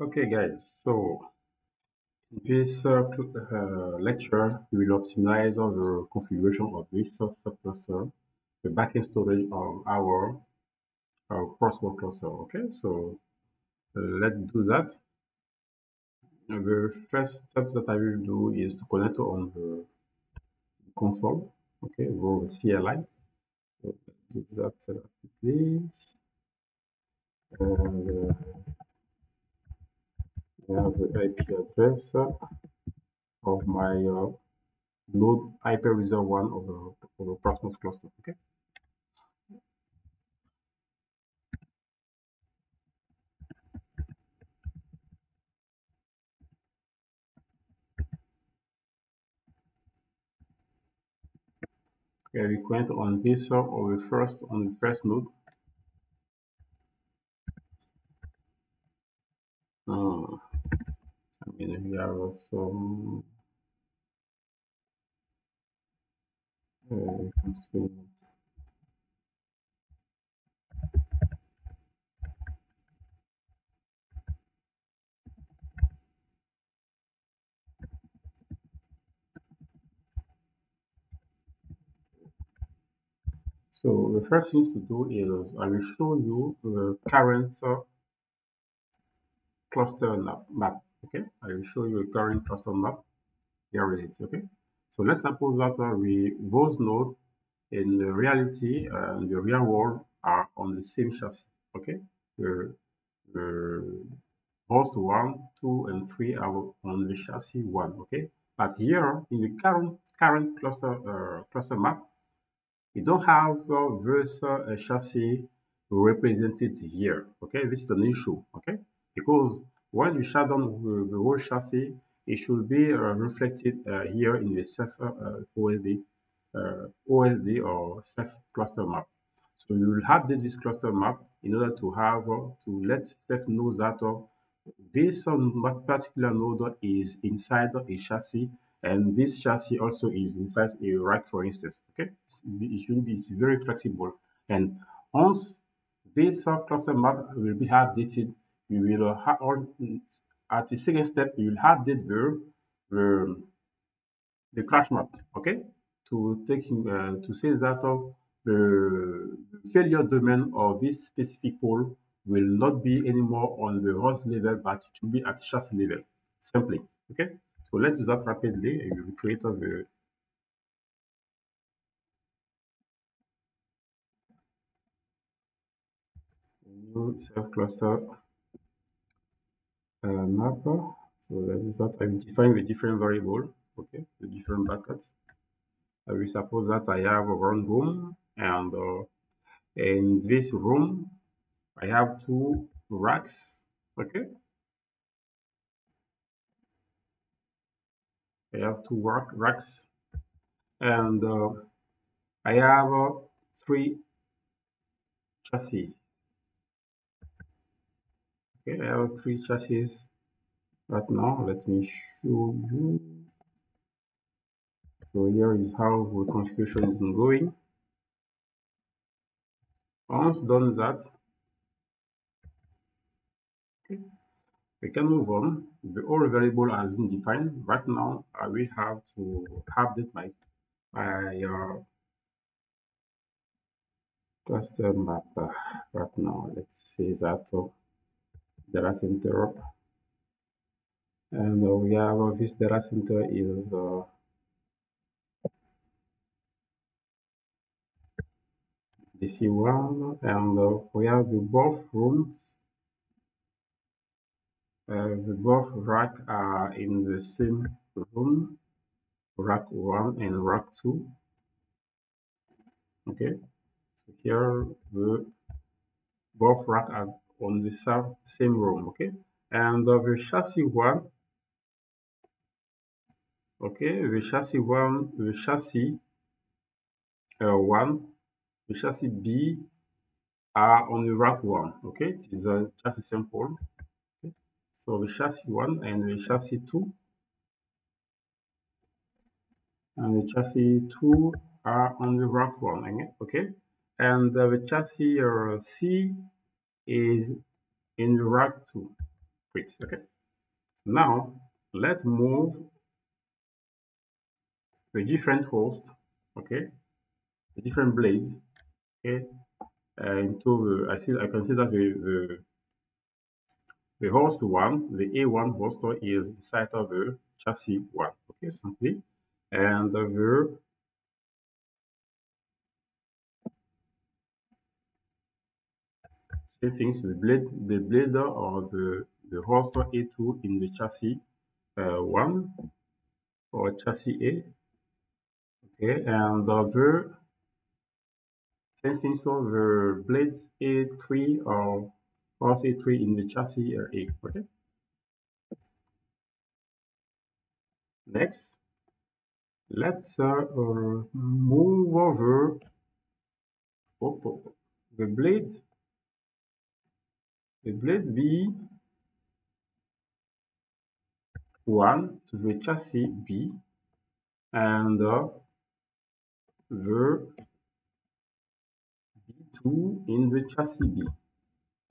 Okay, guys, so this uh, uh, lecture, we will optimize the configuration of this cluster, the backend storage of our, our Proxmox cluster. Okay, so uh, let's do that. The first step that I will do is to connect on the console. Okay, the CLI. So do that quickly. Uh, I have the IP address of my uh, node hypervisor one of the, of the Proxmox cluster. Okay. Okay, we went on this uh, or the first on the first node. Uh, So the first thing to do is I will show you the current uh, cluster map. Okay, I will show you a current cluster map. Here it is. Okay, so let's suppose that uh, we both nodes in the reality uh, the real world are on the same chassis. Okay, the, the host one, two, and three are on the chassis one. Okay, but here in the current current cluster uh, cluster map, we don't have uh, this uh, chassis represented here. Okay, this is an issue. Okay, because when you shut down the, whole chassis, it should be uh, reflected uh, here in the Ceph uh, OSD, OSD or Ceph cluster map. So you will update this cluster map in order to have to let Ceph know that this particular node is inside a chassis and this chassis also is inside a rack for instance okay it should be very flexible and once this cluster map will be updated we will have at the second step we will update the the, the CRUSH map okay? To take uh, to say that uh, the failure domain of this specific pole will not be anymore on the host level but it should be at chassis level simply okay? So let's do that rapidly and we will create a new Ceph cluster uh, map. So that. I will define the different variable, okay, the different buckets. I will suppose that I have one room and uh, in this room I have two racks, okay, I have two work racks and uh, I have uh, three chassis. Okay, I have three chassis right now. Let me show you. So here is how the configuration is going. Once done that, okay, we can move on. The all variable has been defined. Right now, I will have to update my my uh, cluster map uh, right now. Let's say that uh, data center, and we have uh, this data center is uh, DC one, and uh, we have the both rooms uh, the both rack are in the same room, rack 1 and rack 2. Okay, so here the both rack are on the same room. Okay, and uh, the chassis 1. Okay, the chassis 1, the chassis uh, 1, the chassis B are on the rack 1. Okay, it is just a chassis sample. So the chassis 1 and the chassis 2 and the chassis 2 are on the rack 1 okay and uh, the chassis uh, C is in the rack 2 Great. Okay. Now let's move the different hosts. Okay, the different blades. Okay, uh, and so I see I can see that the, the the host one, the A1 host is the site of the chassis one. Okay, simply, and the same things the blade the blader or the the host A2 in the chassis uh, one or chassis A. Okay, and the same thing so the blade A3 or host A3 in the chassis uh, A. Okay. Next, let's uh, uh, move over oh, oh, the blade the blade B one to the chassis B and uh, the B2 in the chassis B.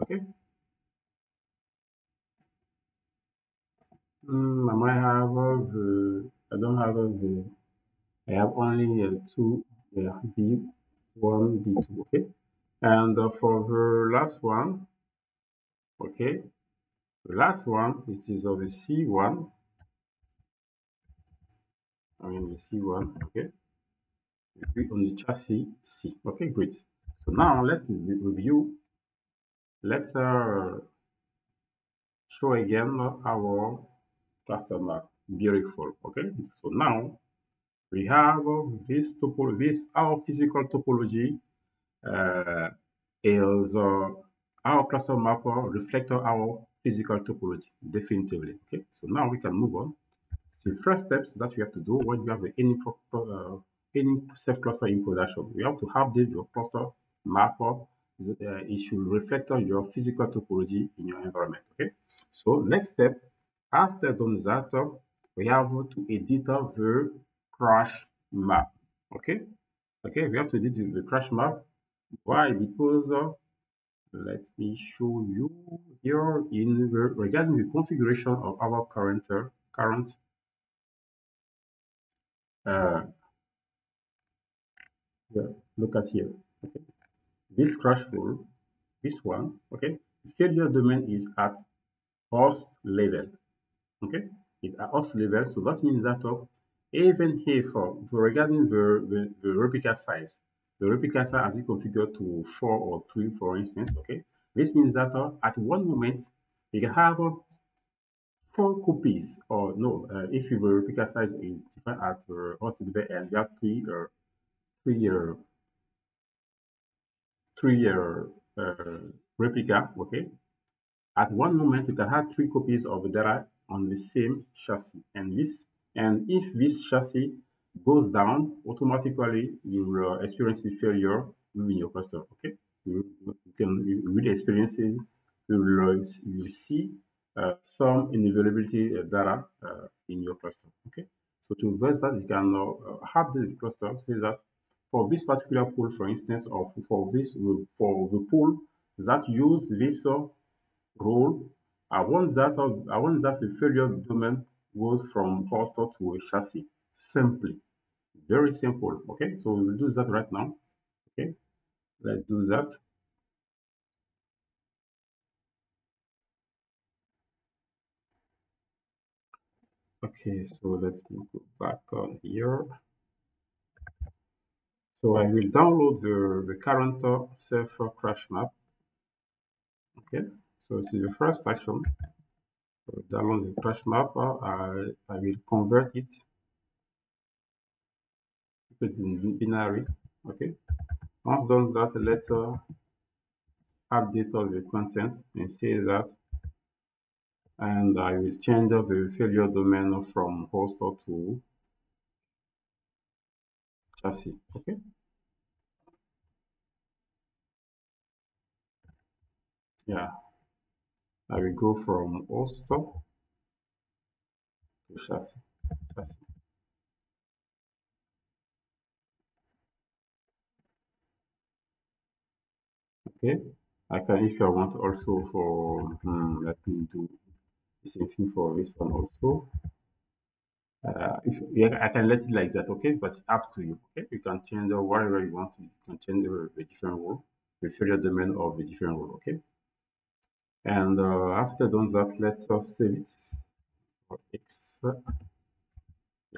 Okay. Mm, I might have uh, the I don't have uh, the I have only uh, two yeah, B1, B2, okay? And uh, for the last one, okay, the last one, it is of the C1, I mean the C1, okay, on the chassis C, okay, great. So now let's review, let's uh, show again our cluster map, beautiful, okay? So now we have this topology, this our physical topology uh, is uh, our cluster mapper reflects our physical topology definitively. Okay, so now we can move on. So the first steps that we have to do when you have any uh, any Ceph cluster in production, we have to update your cluster mapper. Uh, it should reflect on your physical topology in your environment. Okay, so next step after done that, we have to edit the CRUSH map. Okay, okay, we have to edit the CRUSH map. Why? Because uh, let me show you here in the, regarding the configuration of our current uh, current uh, yeah, look at here. Okay, this CRUSH rule, this one, okay, failure domain is at host level. Okay, it's at host level, so that means that uh, even here for, regarding the, the, the replica size, the replica has been configured to four or three, for instance, okay? This means that uh, at one moment, you can have uh, four copies, or no, uh, if your replica size is different at uh, level and you have three, uh, three, uh, three uh, replica, okay? At one moment, you can have three copies of data on the same chassis, and this and if this chassis goes down, automatically you will experience failure within your cluster. Okay, you, you can you will experience it. You will, you will see uh, some inavailability uh, data uh, in your cluster. Okay, so to reverse that, you can uh, have the cluster say that for this particular pool, for instance, or for this for the pool that use this uh, role, I want that I want that the failure domain goes from cluster to a chassis simply. Very simple. Okay so we will do that right now. Okay let's do that. Okay so let's go back on here. So I will download the, the current Ceph CRUSH map. Okay so it's the first action. Download the CRUSH map. I, I will convert it in binary okay once done that let's uh, update all the content and say that and I will change the failure domain from hoster to chassis okay yeah I will go from hoster to chassis. chassis. Okay, I can if I want also for hmm, let me do the same thing for this one also uh, if yeah, I can let it like that, okay? But it's up to you, okay? You can change the whatever you want to. You can change the, the different role, the failure domain of the different role, okay? And uh, after done that, let us save it for X.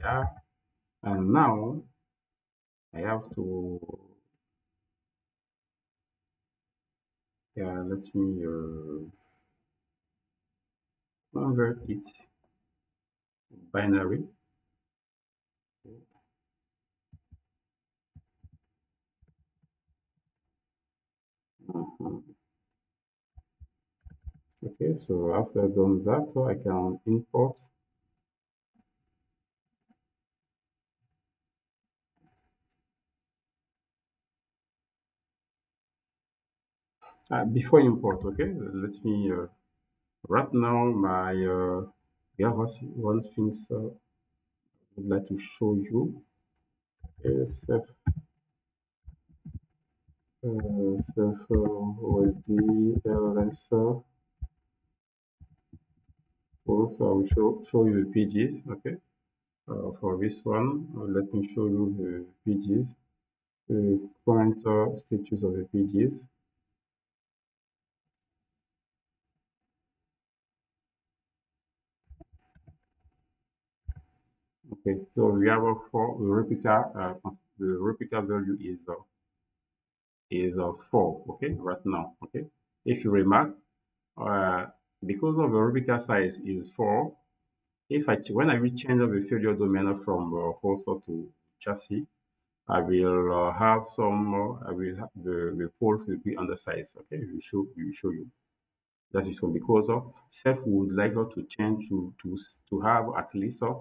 Yeah, and now I have to. Yeah, let me uh, convert it binary mm-hmm. okay so after I've done that I can import uh, before import okay let me uh, right now my uh, we one thing so I would like to show you. Ceph uh, ceph uh, OSD LS also I will show, show you the pages okay? Uh, for this one uh, let me show you the pages the current status of the pages Okay, so we have a four replica. Uh, the replica value is uh, is uh, four. Okay, right now. Okay, if you remark, uh, because of the replica size is four, if I when I will change the failure domain from uh, to chassis, I will uh, have some. Uh, I will have the the pole will be undersized. Okay, we show we show you. That is because of Ceph would like to change to to to have at least uh,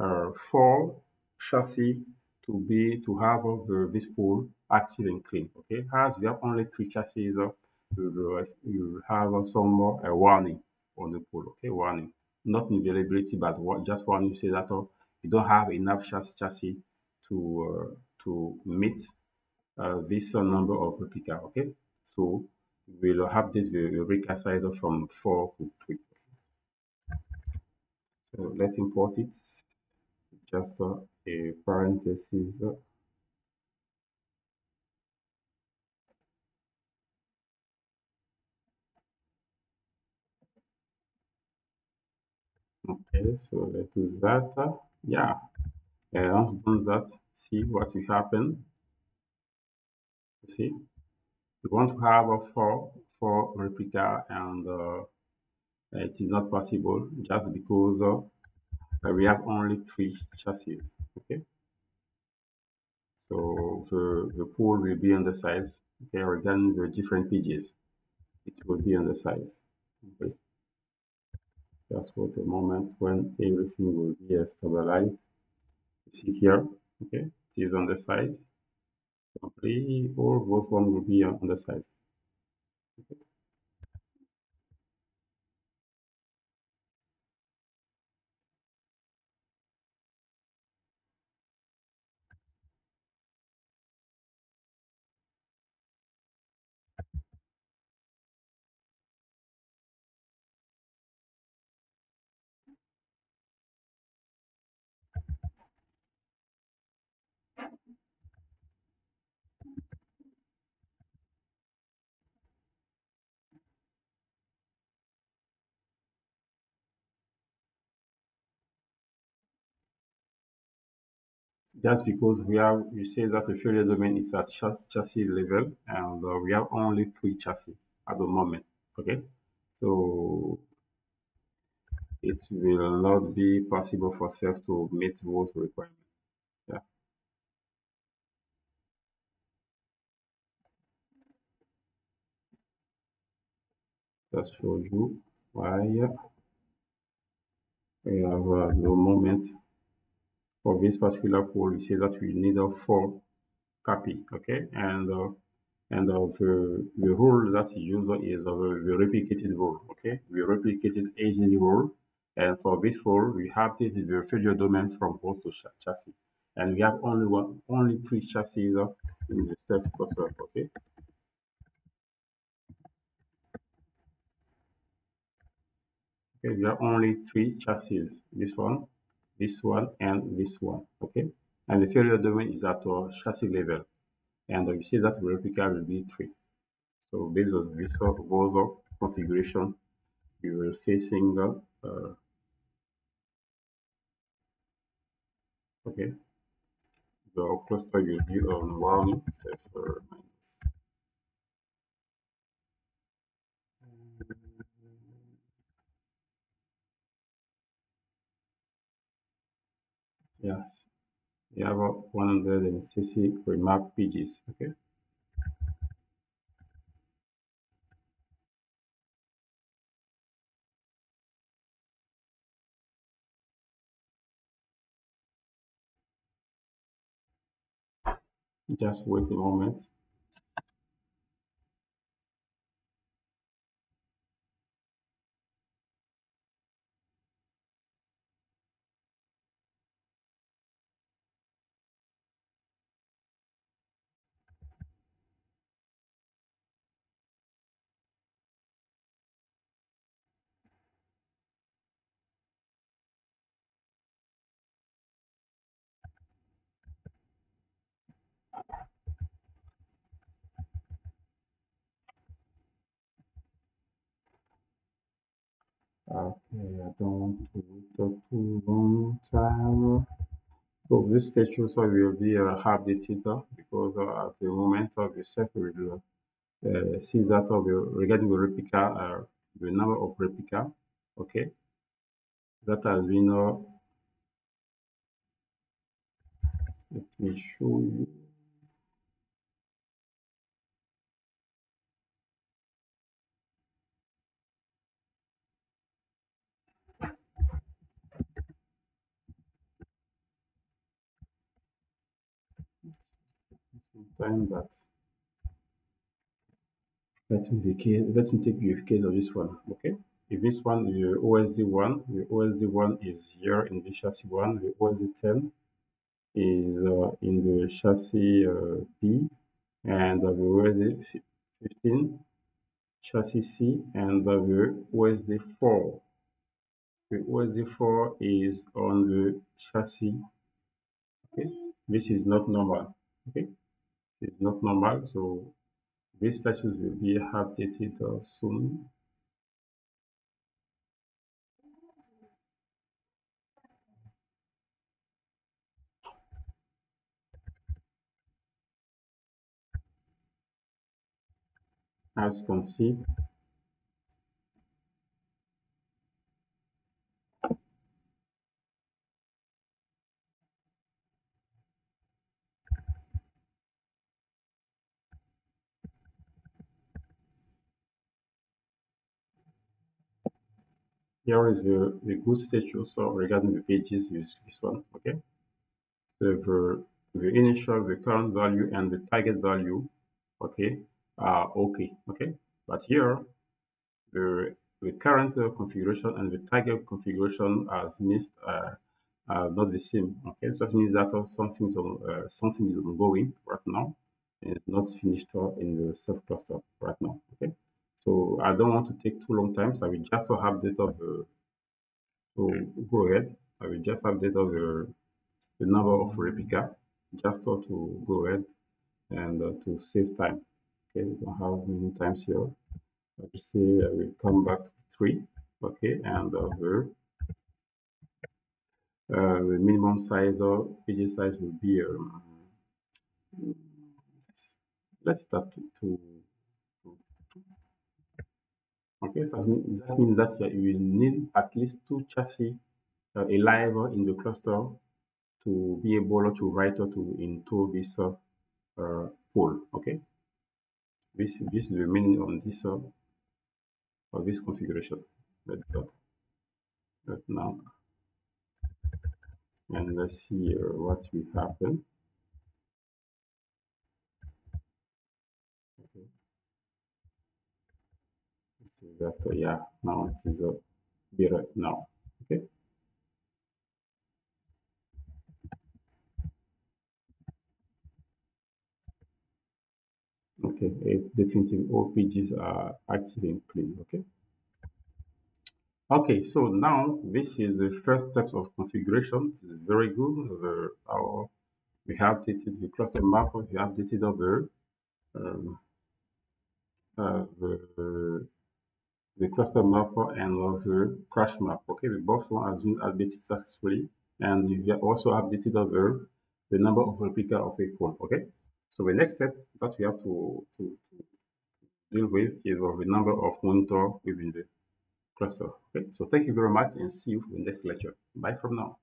uh, four chassis to be to have uh, this pool active and clean. Okay, as we have only three chassis, you, you have some more uh, warning on the pool. Okay, warning, not in availability, but what, just warning say that uh, you don't have enough chassis, chassis to uh, to meet uh, this number of replica. Okay, so we'll update the replica size from four to three. So let's import it just a parenthesis okay so let's do that. Yeah. And once done that see what will happen. See? We want to have a four four replica and uh, it is not possible just because uh, we have only three chassis okay? So the, the pool will be on the size okay again the different pages it will be on the size okay? Just for the moment when everything will be stabilized. You see here okay it is on the size. Complete or those one will be on the size. Okay. Just because we have you say that the failure domain is at chassis level and uh, we have only three chassis at the moment okay? So it will not be possible for Ceph to meet those requirements. Yeah. Just show you why we have uh, no moment for this particular pool, we say that we need a four copy, okay? And uh, and uh, the, the rule that is used is uh, the replicated rule, okay? We replicated AGD rule, and for this rule, we have this the failure domain from host to chassis, and we have only one, only three chassis in the Ceph cluster, okay? Okay, there are only three chassis. This one, this one, and this one. Okay, and the failure domain is at our chassis level, and you see that replica will be three. So based on this Vozo configuration, we will facing uh, okay. The cluster will be on one for Yes, we have 160 remap pages. Okay. Just wait a moment. Okay, I don't want to talk too long time. So this stage also will be a hard data because uh, at the moment of the Ceph will uh, see that of the, regarding the replica, uh, the number of replica, okay, that has been, uh, let me show you. Time let me case, let me take case of this one okay? If this one the OSD one the OSD one is here in the chassis one the OSD 10 is uh, in the chassis uh, B and the OSD 15 chassis C and the OSD 4 the OSD 4 is on the chassis okay? This is not normal okay is not normal. So this status will be updated uh, soon. As you can see, here is the, the good stage also regarding the pages use this one okay? So the, the initial the current value and the target value okay are okay okay? But here the the current uh, configuration and the target configuration has missed uh, are not the same okay? It just means that something is on, uh, something is ongoing right now and it's not finished in the Ceph cluster right now okay so I don't want to take too long time. So I will just have data of the, so go ahead. I will just have data of the, the number of replica, just to go ahead and uh, to save time. Okay, we don't have many times here. I will say I will come back to three. Okay, and uh, the, uh, the minimum size or page size will be um, let's start to, to Okay, so that means that you will need at least two chassis uh, alive in the cluster to be able to write or to into this uh, uh, pool. Okay, this this is the meaning on this uh, of this configuration. Let's start that now, and let's see uh, what will happen. That uh, yeah now it is a beer now okay okay it definitely all pages are active and clean okay Okay, so now this is the first steps of configuration. This is very good. The, our, we have updated the cluster map. We updated over um, uh, the, the cluster mapper and the CRUSH map. Okay, the both one has been updated successfully, and you also updated over the number of replica of a code. Okay, so the next step that we have to, to, to deal with is the number of monitor within the cluster. Okay, so thank you very much and see you in the next lecture. Bye from now.